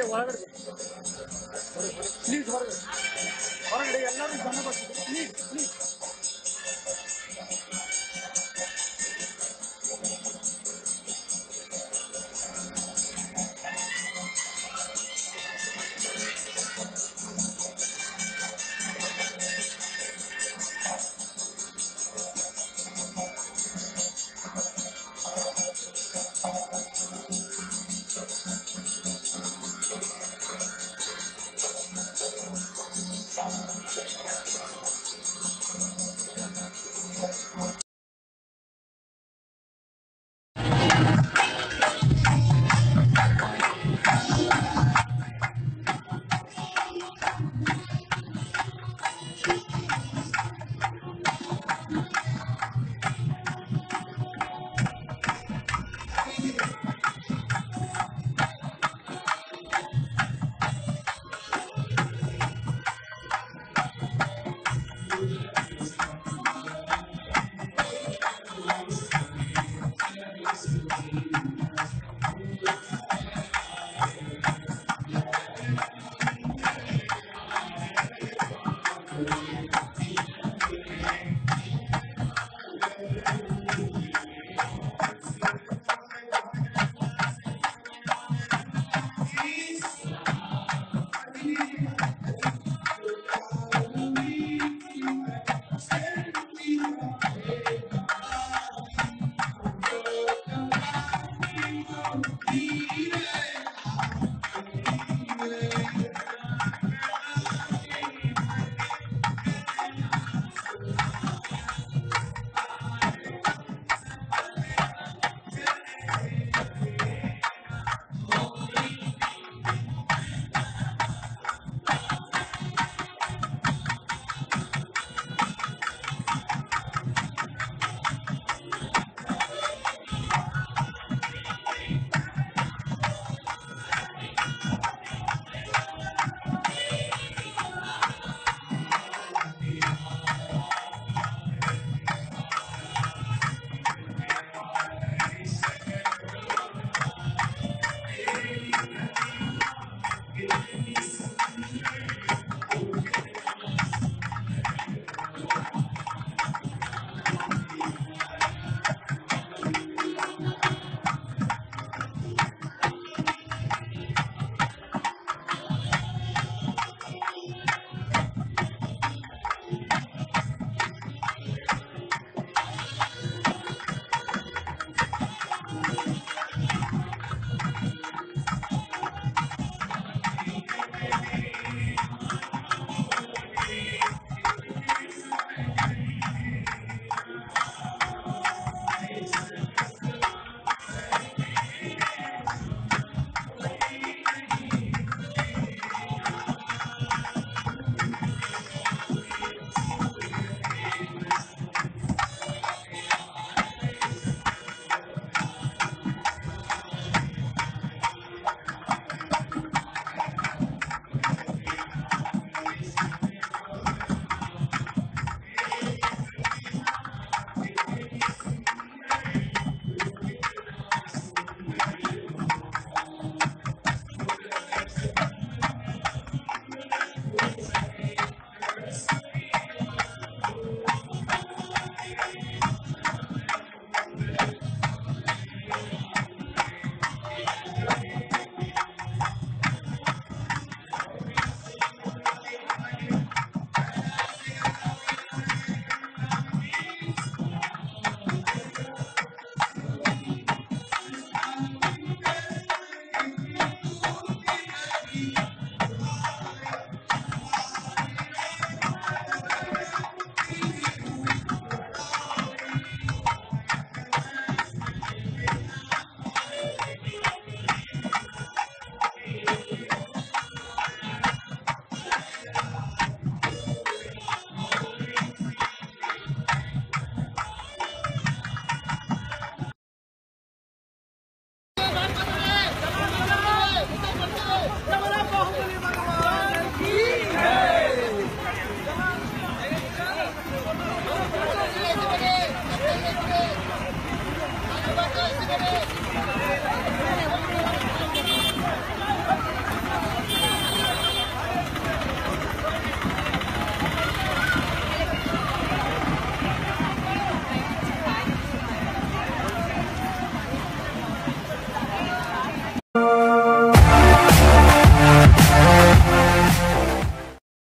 please please please